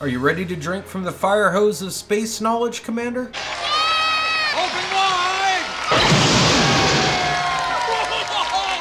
Are you ready to drink from the fire hose of space knowledge, Commander? Open wide!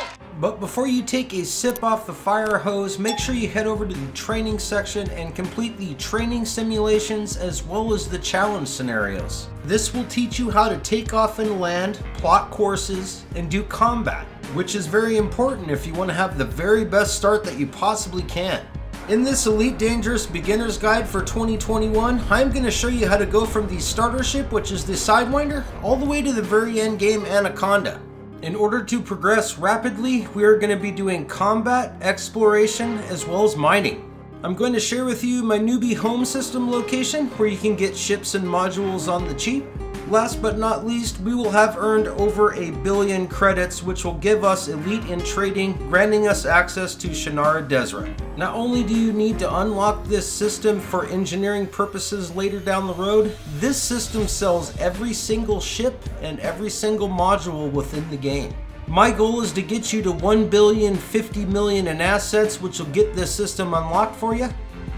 But before you take a sip off the fire hose, make sure you head over to the training section and complete the training simulations as well as the challenge scenarios. This will teach you how to take off and land, plot courses, and do combat, which is very important if you want to have the very best start that you possibly can. In this Elite Dangerous Beginner's Guide for 2021, I'm going to show you how to go from the starter ship, which is the Sidewinder, all the way to the very end game Anaconda. In order to progress rapidly, we are going to be doing combat, exploration, as well as mining. I'm going to share with you my newbie home system location where you can get ships and modules on the cheap. Last but not least, we will have earned over a billion credits, which will give us elite in trading, granting us access to Shinrarta Dezhra. Not only do you need to unlock this system for engineering purposes later down the road, this system sells every single ship and every single module within the game. My goal is to get you to 1 billion 50 million in assets, which will get this system unlocked for you.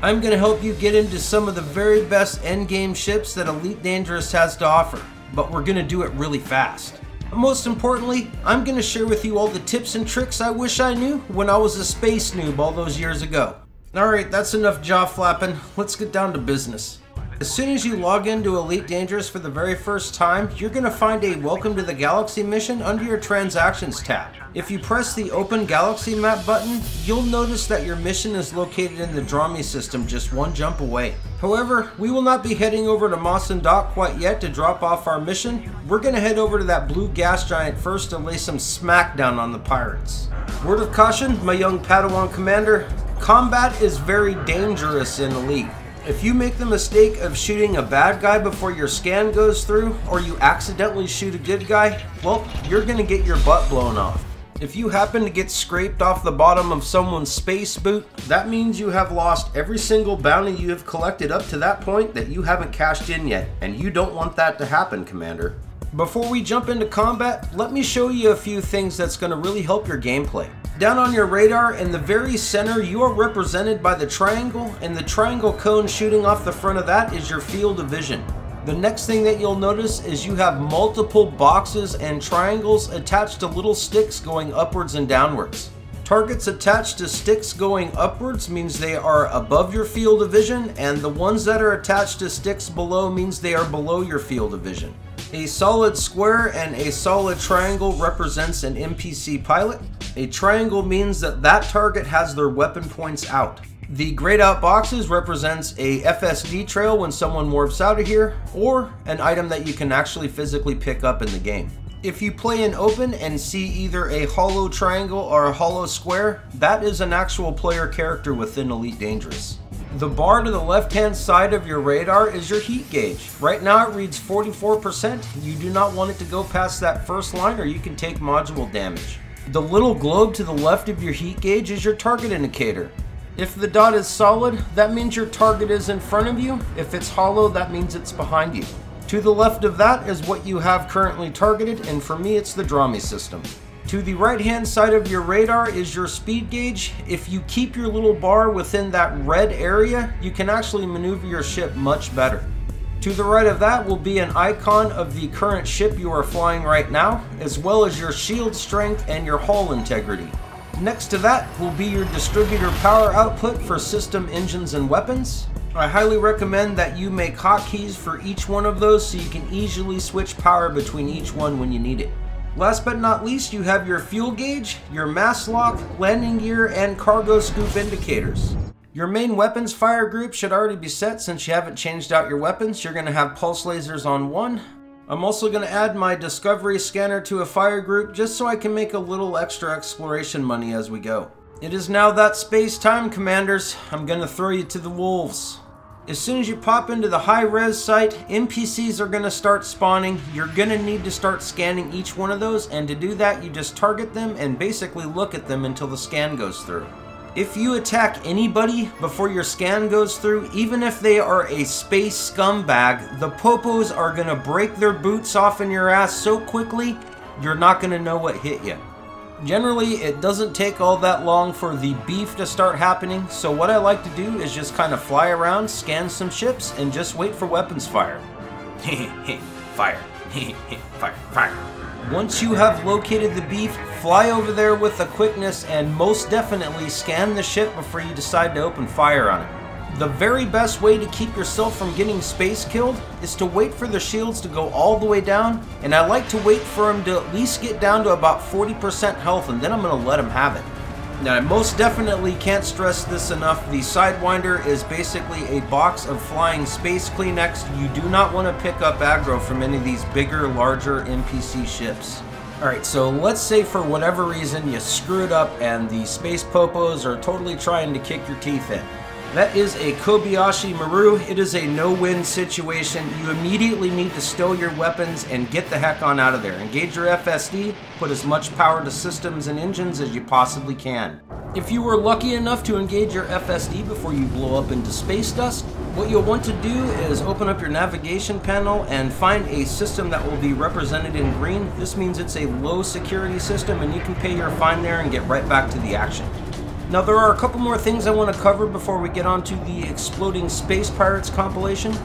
I'm going to help you get into some of the very best endgame ships that Elite Dangerous has to offer, but we're going to do it really fast. Most importantly, I'm going to share with you all the tips and tricks I wish I knew when I was a space noob all those years ago. Alright, that's enough jaw flapping. Let's get down to business. As soon as you log into Elite Dangerous for the very first time, you're going to find a Welcome to the Galaxy mission under your Transactions tab. If you press the Open Galaxy Map button, you'll notice that your mission is located in the Dromi system just one jump away. However, we will not be heading over to Mawson Dock quite yet to drop off our mission. We're going to head over to that blue gas giant first to lay some smackdown on the pirates. Word of caution, my young Padawan commander, combat is very dangerous in Elite. If you make the mistake of shooting a bad guy before your scan goes through, or you accidentally shoot a good guy, well, you're gonna get your butt blown off. If you happen to get scraped off the bottom of someone's space boot, that means you have lost every single bounty you have collected up to that point that you haven't cashed in yet, and you don't want that to happen, Commander. Before we jump into combat, let me show you a few things that's going to really help your gameplay. Down on your radar in the very center, you are represented by the triangle, and the triangle cone shooting off the front of that is your field of vision. The next thing that you'll notice is you have multiple boxes and triangles attached to little sticks going upwards and downwards. Targets attached to sticks going upwards means they are above your field of vision, and the ones that are attached to sticks below means they are below your field of vision. A solid square and a solid triangle represents an NPC pilot. A triangle means that that target has their weapon points out. The grayed out boxes represents a FSD trail when someone warps out of here, or an item that you can actually physically pick up in the game. If you play in open and see either a hollow triangle or a hollow square, that is an actual player character within Elite Dangerous. The bar to the left hand side of your radar is your heat gauge. Right now it reads 44%. You do not want it to go past that first line or you can take module damage. The little globe to the left of your heat gauge is your target indicator. If the dot is solid, that means your target is in front of you. If it's hollow, that means it's behind you. To the left of that is what you have currently targeted, and for me it's the Dromi system. To the right hand side of your radar is your speed gauge. If you keep your little bar within that red area, you can actually maneuver your ship much better. To the right of that will be an icon of the current ship you are flying right now, as well as your shield strength and your hull integrity. Next to that will be your distributor power output for system engines and weapons. I highly recommend that you make hotkeys for each one of those so you can easily switch power between each one when you need it. Last but not least, you have your fuel gauge, your mass lock, landing gear, and cargo scoop indicators. Your main weapons fire group should already be set since you haven't changed out your weapons. You're going to have pulse lasers on one. I'm also going to add my discovery scanner to a fire group just so I can make a little extra exploration money as we go. It is now that space time, commanders. I'm going to throw you to the wolves. As soon as you pop into the high res site, NPCs are going to start spawning. You're going to need to start scanning each one of those, and to do that, you just target them and basically look at them until the scan goes through. If you attack anybody before your scan goes through, even if they are a space scumbag, the popos are going to break their boots off in your ass so quickly, you're not going to know what hit you. Generally, it doesn't take all that long for the beef to start happening, so what I like to do is just kind of fly around, scan some ships, and just wait for weapons fire. fire. fire. Fire. Once you have located the beef, fly over there with a quickness and most definitely scan the ship before you decide to open fire on it. The very best way to keep yourself from getting space killed is to wait for the shields to go all the way down, and I like to wait for them to at least get down to about 40% health, and then I'm going to let them have it. Now, I most definitely can't stress this enough. The Sidewinder is basically a box of flying space Kleenex. You do not want to pick up aggro from any of these bigger, larger NPC ships. Alright, so let's say for whatever reason you screwed up and the space popos are totally trying to kick your teeth in. That is a Kobayashi Maru. It is a no-win situation. You immediately need to stow your weapons and get the heck on out of there. Engage your FSD, put as much power to systems and engines as you possibly can. If you were lucky enough to engage your FSD before you blow up into space dust, what you'll want to do is open up your navigation panel and find a system that will be represented in green. This means it's a low security system and you can pay your fine there and get right back to the action. Now there are a couple more things I want to cover before we get on to the Exploding Space Pirates compilation.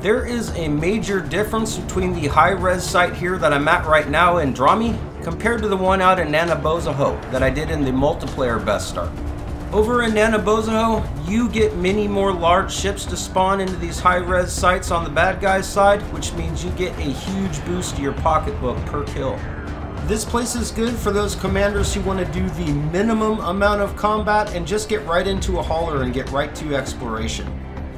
There is a major difference between the high-res site here that I'm at right now in Dromi compared to the one out in Nanabozaho that I did in the multiplayer best start. Over in Nanabozaho, you get many more large ships to spawn into these high-res sites on the bad guys side, which means you get a huge boost to your pocketbook per kill. This place is good for those commanders who want to do the minimum amount of combat and just get right into a hauler and get right to exploration.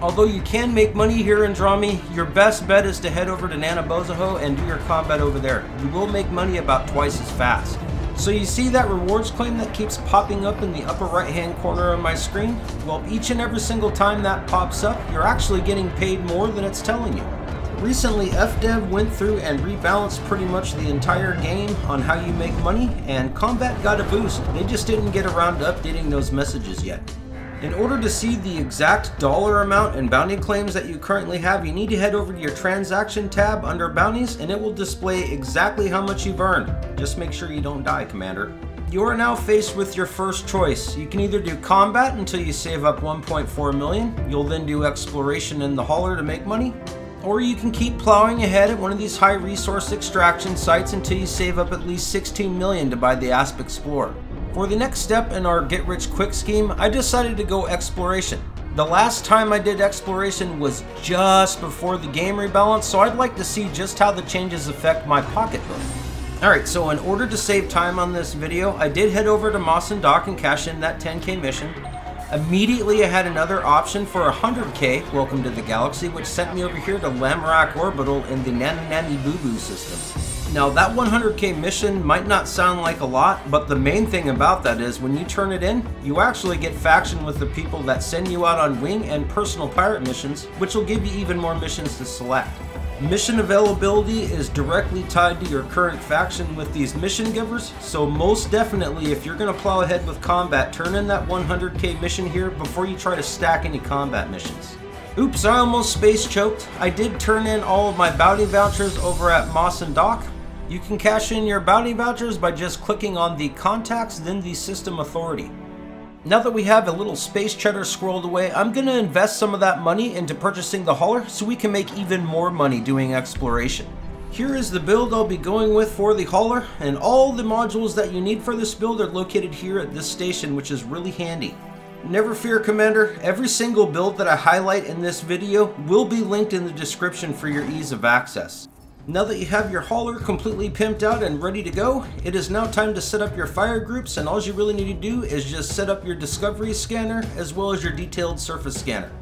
Although you can make money here in Dromi, your best bet is to head over to Nanabozaho and do your combat over there. You will make money about twice as fast. So you see that rewards claim that keeps popping up in the upper right hand corner of my screen? Well, each and every single time that pops up, you're actually getting paid more than it's telling you. Recently, FDev went through and rebalanced pretty much the entire game on how you make money, and Combat got a boost. They just didn't get around to updating those messages yet. In order to see the exact dollar amount and bounty claims that you currently have, you need to head over to your transaction tab under bounties and it will display exactly how much you've earned. Just make sure you don't die, Commander. You are now faced with your first choice. You can either do combat until you save up 1.4 million, you'll then do exploration in the hauler to make money, or you can keep plowing ahead at one of these high resource extraction sites until you save up at least 16 million to buy the Asp Explorer. For the next step in our get rich quick scheme, I decided to go exploration. The last time I did exploration was just before the game rebalance, so I'd like to see just how the changes affect my pocketbook. Alright, so in order to save time on this video, I did head over to Mawson Dock and cash in that 10k mission. Immediately I had another option for 100k, Welcome to the Galaxy, which sent me over here to Lamrak Orbital in the Nani Nani Boo Boo system. Now that 100k mission might not sound like a lot, but the main thing about that is when you turn it in, you actually get faction with the people that send you out on wing and personal pirate missions, which will give you even more missions to select. Mission availability is directly tied to your current faction with these mission givers, so most definitely if you're going to plow ahead with combat, turn in that 100k mission here before you try to stack any combat missions. Oops, I almost space choked. I did turn in all of my bounty vouchers over at Mawson Dock. You can cash in your bounty vouchers by just clicking on the contacts, then the system authority. Now that we have a little space cheddar scrolled away, I'm going to invest some of that money into purchasing the hauler so we can make even more money doing exploration. Here is the build I'll be going with for the hauler, and all the modules that you need for this build are located here at this station, which is really handy. Never fear, Commander, every single build that I highlight in this video will be linked in the description for your ease of access. Now that you have your hauler completely pimped out and ready to go, it is now time to set up your fire groups and all you really need to do is just set up your discovery scanner as well as your detailed surface scanner.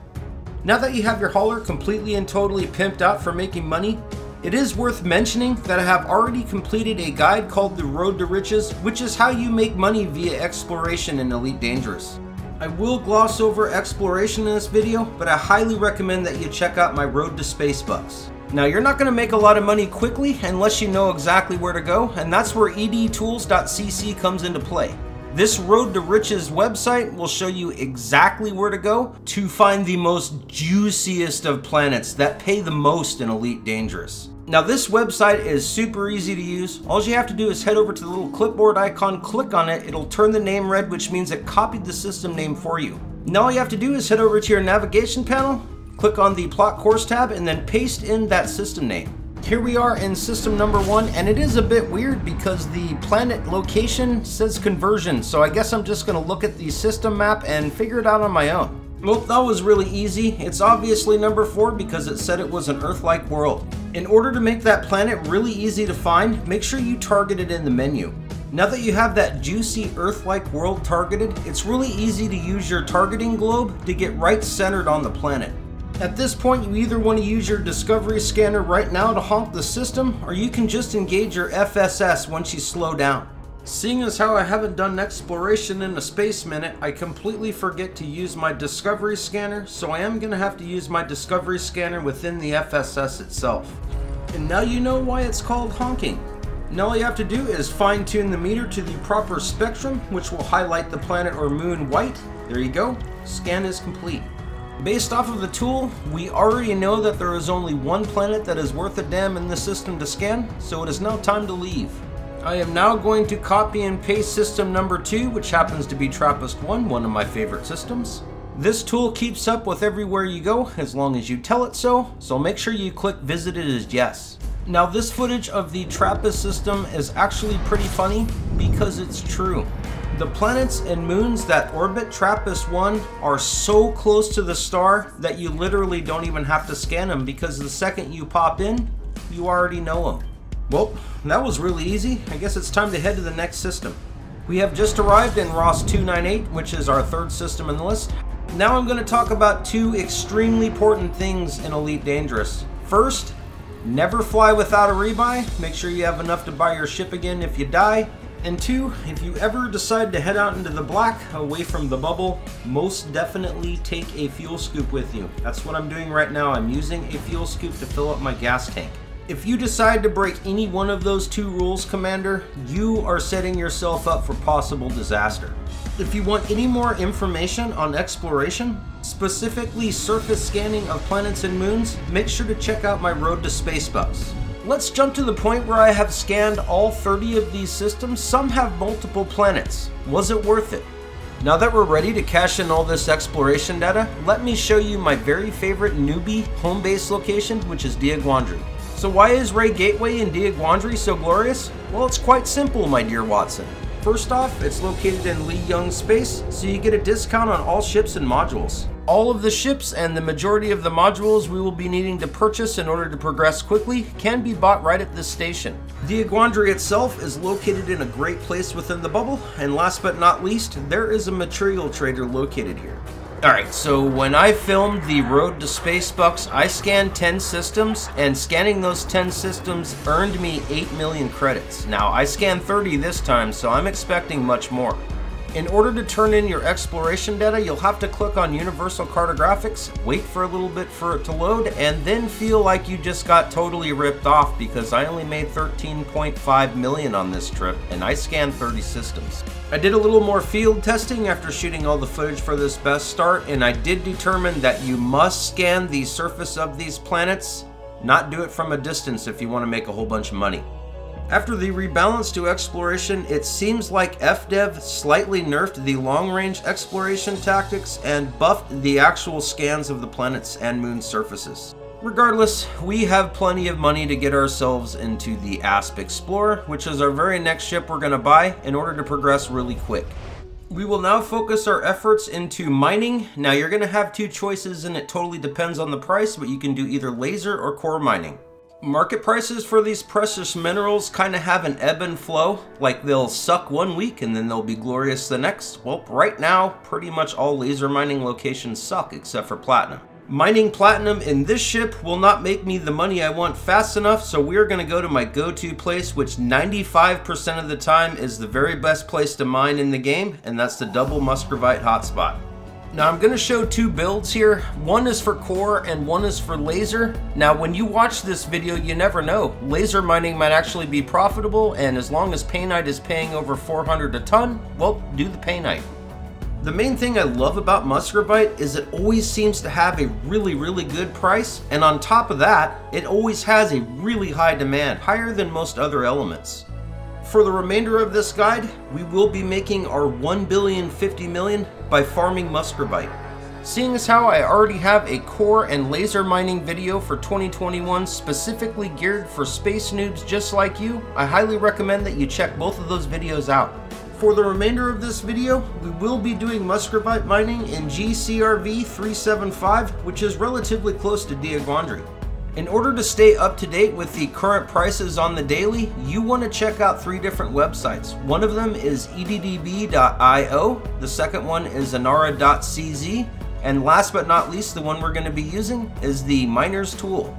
Now that you have your hauler completely and totally pimped out for making money, it is worth mentioning that I have already completed a guide called The Road to Riches, which is how you make money via exploration in Elite Dangerous. I will gloss over exploration in this video, but I highly recommend that you check out my Road to Space Bucks. Now you're not going to make a lot of money quickly unless you know exactly where to go, and that's where edtools.cc comes into play. This Road to Riches website will show you exactly where to go to find the most juiciest of planets that pay the most in Elite Dangerous. Now this website is super easy to use. All you have to do is head over to the little clipboard icon, click on it, it'll turn the name red, which means it copied the system name for you. Now all you have to do is head over to your navigation panel, click on the plot course tab, and then paste in that system name. Here we are in system number one, and it is a bit weird because the planet location says conversion, so I guess I'm just gonna look at the system map and figure it out on my own. Well, that was really easy. It's obviously number 4 because it said it was an Earth-like world. In order to make that planet really easy to find, make sure you target it in the menu. Now that you have that juicy Earth-like world targeted, it's really easy to use your targeting globe to get right centered on the planet. At this point, you either want to use your Discovery Scanner right now to honk the system, or you can just engage your FSS once you slow down. Seeing as how I haven't done exploration in a space minute, I completely forget to use my Discovery Scanner, so I am going to have to use my Discovery Scanner within the FSS itself. And now you know why it's called honking. Now all you have to do is fine tune the meter to the proper spectrum, which will highlight the planet or moon white. There you go, scan is complete. Based off of the tool, we already know that there is only one planet that is worth a damn in the system to scan, so it is now time to leave. I am now going to copy and paste system number 2, which happens to be TRAPPIST-1, one of my favorite systems. This tool keeps up with everywhere you go, as long as you tell it so, so make sure you click visit it as yes. Now this footage of the TRAPPIST system is actually pretty funny, because it's true. The planets and moons that orbit TRAPPIST-1 are so close to the star that you literally don't even have to scan them because the second you pop in, you already know them. Well, that was really easy. I guess it's time to head to the next system. We have just arrived in Ross 298, which is our third system in the list. Now I'm going to talk about two extremely important things in Elite Dangerous. First, never fly without a rebuy. Make sure you have enough to buy your ship again if you die. And two, if you ever decide to head out into the black, away from the bubble, most definitely take a fuel scoop with you. That's what I'm doing right now. I'm using a fuel scoop to fill up my gas tank. If you decide to break any one of those two rules, Commander, you are setting yourself up for possible disaster. If you want any more information on exploration, specifically surface scanning of planets and moons, make sure to check out my Road to Space Bucks. Let's jump to the point where I have scanned all 30 of these systems. Some have multiple planets. Was it worth it? Now that we're ready to cash in all this exploration data, let me show you my very favorite newbie home base location, which is Diaguandri. So why is Ray Gateway in Diaguandri so glorious? Well, it's quite simple, my dear Watson. First off, it's located in Lee Young space, so you get a discount on all ships and modules. All of the ships and the majority of the modules we will be needing to purchase in order to progress quickly can be bought right at this station. Diaguandri itself is located in a great place within the bubble, and last but not least, there is a material trader located here. Alright, so when I filmed the Road to Space Bucks, I scanned 10 systems, and scanning those 10 systems earned me 8 million credits. Now, I scanned 30 this time, so I'm expecting much more. In order to turn in your exploration data, you'll have to click on Universal Cartographics, wait for a little bit for it to load, and then feel like you just got totally ripped off because I only made 13.5 million on this trip, and I scanned 30 systems. I did a little more field testing after shooting all the footage for this best start, and I did determine that you must scan the surface of these planets, not do it from a distance if you want to make a whole bunch of money. After the rebalance to exploration, it seems like FDev slightly nerfed the long-range exploration tactics and buffed the actual scans of the planets and moon surfaces. Regardless, we have plenty of money to get ourselves into the ASP Explorer, which is our very next ship we're going to buy in order to progress really quick. We will now focus our efforts into mining. Now you're going to have two choices and it totally depends on the price, but you can do either laser or core mining market prices for these precious minerals kind of have an ebb and flow. Like they'll suck one week and then they'll be glorious the next. Well, right now, pretty much all laser mining locations suck except for platinum. Mining platinum in this ship will not make me the money I want fast enough, so we're going to go to my go-to place, which 95% of the time is the very best place to mine in the game, and that's the Double Muscovite Hotspot. Now I'm going to show two builds here. One is for core and one is for laser. Now when you watch this video, you never know. Laser mining might actually be profitable and as long as Painite is paying over 400 a ton, well, do the Painite. The main thing I love about muscovite is it always seems to have a really, really good price, and on top of that, it always has a really high demand, higher than most other elements. For the remainder of this guide, we will be making our 1 billion 50 million by farming muscovite. Seeing as how I already have a core and laser mining video for 2021 specifically geared for space noobs just like you, I highly recommend that you check both of those videos out. For the remainder of this video, we will be doing muscovite mining in GCRV 375, which is relatively close to Diaguandri. In order to stay up to date with the current prices on the daily, you want to check out three different websites. One of them is eddb.io, the second one is inara.cz, and last but not least, the one we're going to be using is the Miner's Tool.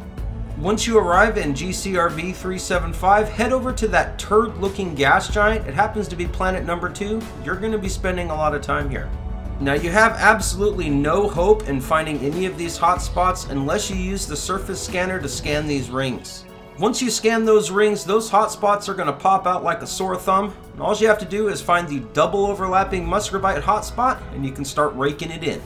Once you arrive in GCRV 375, head over to that turd looking gas giant. It happens to be planet number two. You're going to be spending a lot of time here. Now you have absolutely no hope in finding any of these hotspots unless you use the surface scanner to scan these rings. Once you scan those rings, those hotspots are going to pop out like a sore thumb. And all you have to do is find the double overlapping muscovite hotspot and you can start raking it in.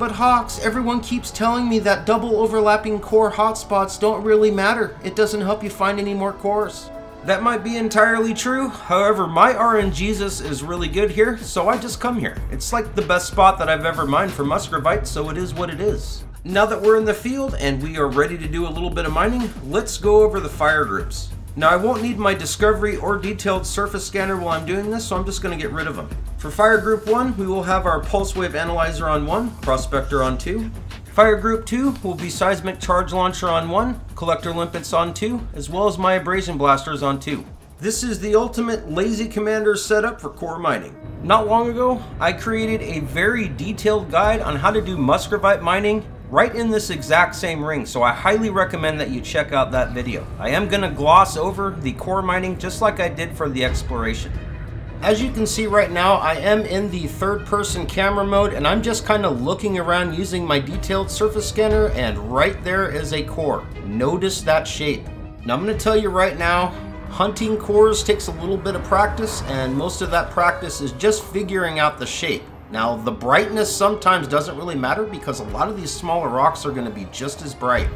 But Hawkes, everyone keeps telling me that double overlapping core hotspots don't really matter. It doesn't help you find any more cores. That might be entirely true, however my RNGesus is really good here, so I just come here. It's like the best spot that I've ever mined for muscovite, so it is what it is. Now that we're in the field and we are ready to do a little bit of mining, let's go over the fire groups. Now I won't need my discovery or detailed surface scanner while I'm doing this, so I'm just going to get rid of them. For fire group 1, we will have our pulse wave analyzer on 1, prospector on 2. Fire group 2 will be seismic charge launcher on 1, collector limpets on 2, as well as my abrasion blasters on 2. This is the ultimate lazy commander setup for core mining. Not long ago, I created a very detailed guide on how to do muscovite mining right in this exact same ring, so I highly recommend that you check out that video. I am going to gloss over the core mining just like I did for the exploration. As you can see right now, I am in the third person camera mode and I'm just kind of looking around using my detailed surface scanner and right there is a core. Notice that shape. Now I'm going to tell you right now, hunting cores takes a little bit of practice and most of that practice is just figuring out the shape. Now, the brightness sometimes doesn't really matter because a lot of these smaller rocks are going to be just as bright.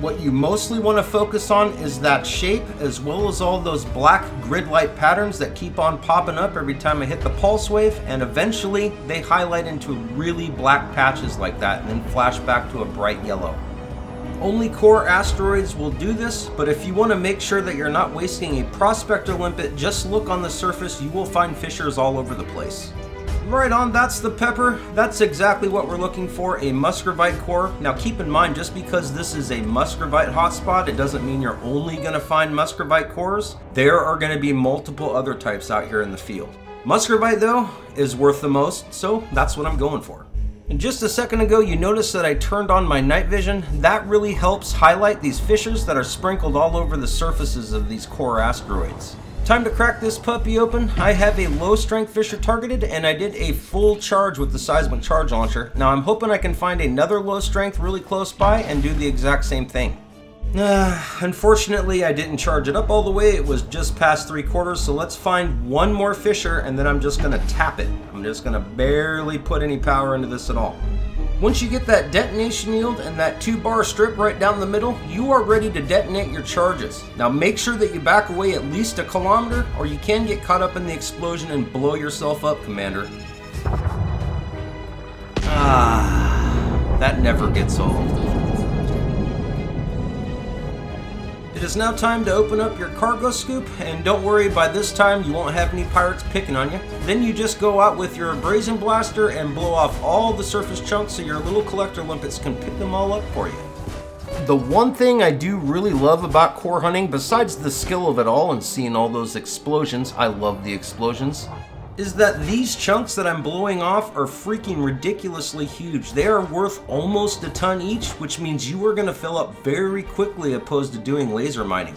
What you mostly want to focus on is that shape as well as all those black grid-like patterns that keep on popping up every time I hit the pulse wave and eventually they highlight into really black patches like that and then flash back to a bright yellow. Only core asteroids will do this, but if you want to make sure that you're not wasting a prospector limpet, just look on the surface, you will find fissures all over the place. Right on, that's the pepper. That's exactly what we're looking for, a muscovite core. Now keep in mind, just because this is a muscovite hotspot, it doesn't mean you're only gonna find muscovite cores. There are gonna be multiple other types out here in the field. Muscovite though, is worth the most, so that's what I'm going for. And just a second ago, you noticed that I turned on my night vision. That really helps highlight these fissures that are sprinkled all over the surfaces of these core asteroids. Time to crack this puppy open. I have a low strength fissure targeted and I did a full charge with the seismic charge launcher. Now I'm hoping I can find another low strength really close by and do the exact same thing. Uh, unfortunately, I didn't charge it up all the way. It was just past three quarters. So let's find one more fissure and then I'm just gonna tap it. I'm just gonna barely put any power into this at all. Once you get that detonation yield and that two bar strip right down the middle, you are ready to detonate your charges. Now make sure that you back away at least a kilometer or you can get caught up in the explosion and blow yourself up, Commander. Ah, that never gets old. It is now time to open up your cargo scoop, and don't worry, by this time you won't have any pirates picking on you. Then you just go out with your abrasion blaster and blow off all the surface chunks so your little collector limpets can pick them all up for you. The one thing I do really love about core hunting, besides the skill of it all and seeing all those explosions, I love the explosions, is that these chunks that I'm blowing off are freaking ridiculously huge. They are worth almost a ton each, which means you are going to fill up very quickly opposed to doing laser mining.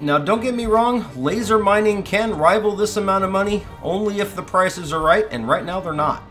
Now don't get me wrong, laser mining can rival this amount of money only if the prices are right, and right now they're not.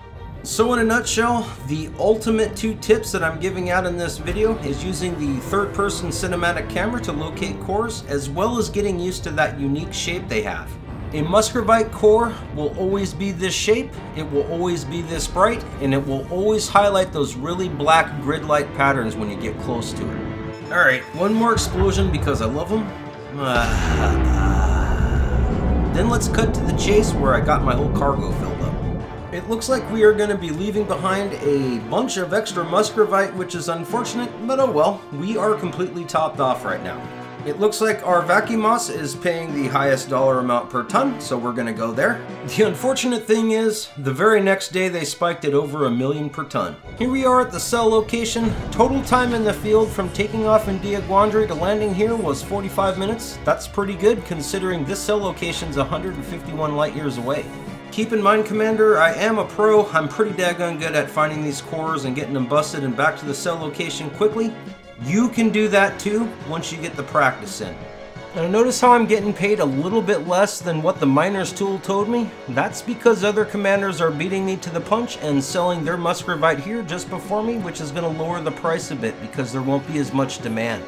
So in a nutshell, the ultimate two tips that I'm giving out in this video is using the third person cinematic camera to locate cores, as well as getting used to that unique shape they have. A Muscovite core will always be this shape, it will always be this bright, and it will always highlight those really black grid-like patterns when you get close to it. Alright, one more explosion because I love them. then let's cut to the chase where I got my whole cargo filled up. It looks like we are going to be leaving behind a bunch of extra muscovite, which is unfortunate, but oh well, we are completely topped off right now. It looks like our vacuum moss is paying the highest dollar amount per ton, so we're to go there. The unfortunate thing is, the very next day they spiked at over a million per ton. Here we are at the sell location. Total time in the field from taking off in Diaguandri to landing here was 45 minutes. That's pretty good considering this sell location is 151 light years away. Keep in mind, Commander, I am a pro. I'm pretty daggone good at finding these cores and getting them busted and back to the sell location quickly. You can do that too once you get the practice in. Now notice how I'm getting paid a little bit less than what the miner's tool told me? That's because other commanders are beating me to the punch and selling their muscovite here just before me, which is going to lower the price a bit because there won't be as much demand.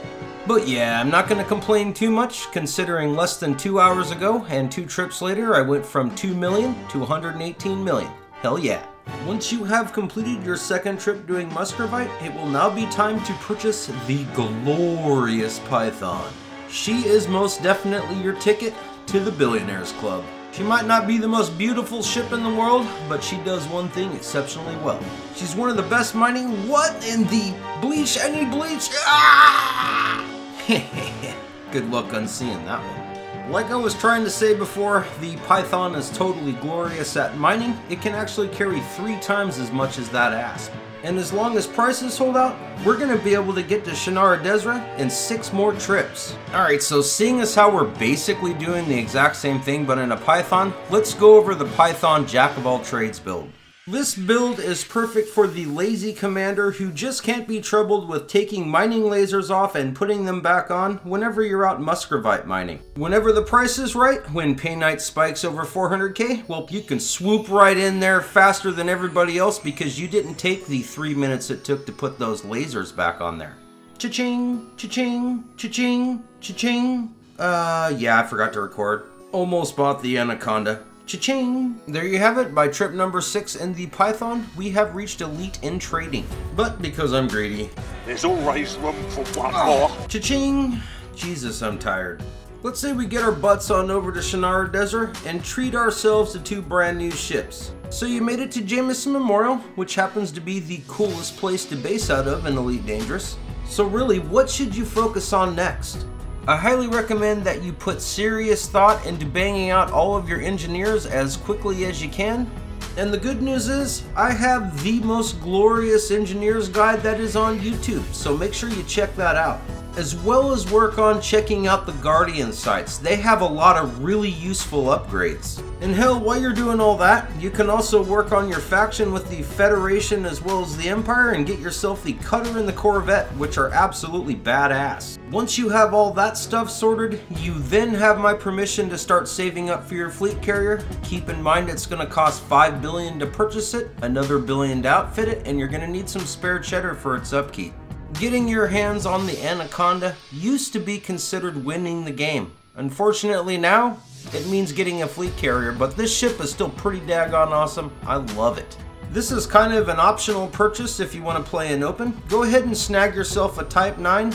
But yeah, I'm not going to complain too much considering less than two hours ago and two trips later I went from 2 million to 118 million. Hell yeah. Once you have completed your second trip doing muscovite, it will now be time to purchase the glorious Python. She is most definitely your ticket to the Billionaires Club. She might not be the most beautiful ship in the world, but she does one thing exceptionally well. She's one of the best mining. What in the bleach? Any bleach. Ah! Good luck on seeing that one. Like I was trying to say before, the Python is totally glorious at mining. It can actually carry three times as much as that asp. And as long as prices hold out, we're going to be able to get to Shinrarta Dezhra in six more trips. Alright, so seeing as how we're basically doing the exact same thing but in a Python, let's go over the Python Jack of all trades build. This build is perfect for the lazy commander who just can't be troubled with taking mining lasers off and putting them back on whenever you're out muscovite mining. Whenever the price is right, when Painite spikes over 400k, well you can swoop right in there faster than everybody else because you didn't take the 3 minutes it took to put those lasers back on there. Cha-ching, cha-ching, cha-ching, cha-ching. Uh, yeah, I forgot to record. Almost bought the Anaconda. Cha-ching! There you have it. By trip number six in the Python, we have reached elite in trading. But because I'm greedy... There's always room for one ah. more. Cha-ching! Jesus, I'm tired. Let's say we get our butts on over to Shinrarta Dezhra and treat ourselves to two brand new ships. So you made it to Jameson Memorial, which happens to be the coolest place to base out of in Elite Dangerous. So really, what should you focus on next? I highly recommend that you put serious thought into banging out all of your engineers as quickly as you can. And the good news is, I have the most glorious engineer's guide that is on YouTube, so make sure you check that out as well as work on checking out the Guardian sites. They have a lot of really useful upgrades. And hell, while you're doing all that, you can also work on your faction with the Federation as well as the Empire and get yourself the Cutter and the Corvette, which are absolutely badass. Once you have all that stuff sorted, you then have my permission to start saving up for your fleet carrier. Keep in mind it's going to cost 5 billion to purchase it, another billion to outfit it, and you're going to need some spare cheddar for its upkeep. Getting your hands on the Anaconda used to be considered winning the game. Unfortunately now, it means getting a fleet carrier, but this ship is still pretty daggone awesome. I love it. This is kind of an optional purchase if you want to play in open. Go ahead and snag yourself a Type 9.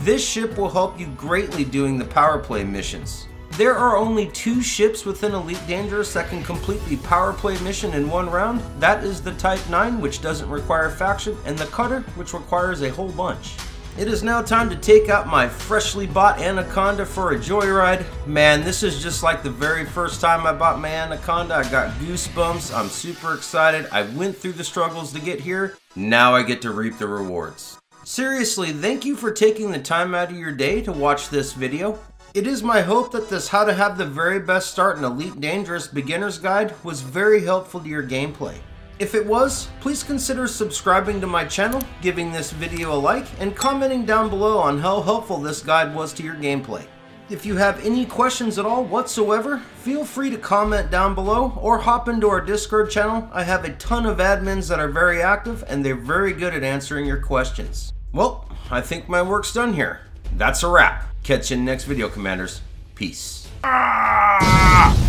This ship will help you greatly doing the power play missions. There are only two ships within Elite Dangerous that can complete the power play mission in one round. That is the Type 9, which doesn't require faction, and the Cutter, which requires a whole bunch. It is now time to take out my freshly bought Anaconda for a joyride. Man, this is just like the very first time I bought my Anaconda. I got goosebumps. I'm super excited. I went through the struggles to get here. Now I get to reap the rewards. Seriously, thank you for taking the time out of your day to watch this video. It is my hope that this How to Have the Very Best Start in Elite Dangerous Beginner's Guide was very helpful to your gameplay. If it was, please consider subscribing to my channel, giving this video a like, and commenting down below on how helpful this guide was to your gameplay. If you have any questions at all whatsoever, feel free to comment down below or hop into our Discord channel. I have a ton of admins that are very active and they're very good at answering your questions. Well, I think my work's done here. That's a wrap. Catch you next video, Commanders. Peace. Ah!